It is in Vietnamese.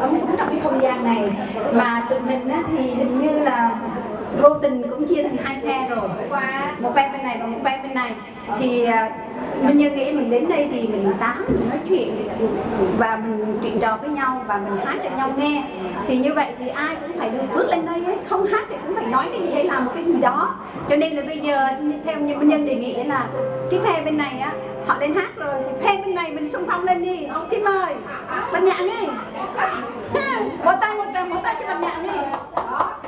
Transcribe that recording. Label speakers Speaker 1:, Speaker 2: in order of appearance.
Speaker 1: ấm cũng trong cái không gian này. Mà tụi mình á, thì hình như là vô tình cũng chia thành hai phe rồi. Một phe bên này và một phe bên này. Thì à, mình như nghĩ mình đến đây thì mình tám mình nói chuyện và mình chuyện trò với nhau và mình hát cho nhau nghe. Thì như vậy thì ai cũng phải được bước lên đây ấy. không hát thì cũng phải nói cái gì hay làm một cái gì đó. Cho nên là bây giờ theo như nhân đề nghị là cái phe bên này á họ lên hát rồi thì phe bên xung phong lên đi. Ông chim ơi, bật nhạc đi. Một tay, một đằng một tay cho bật nhạc đi.
Speaker 2: Đó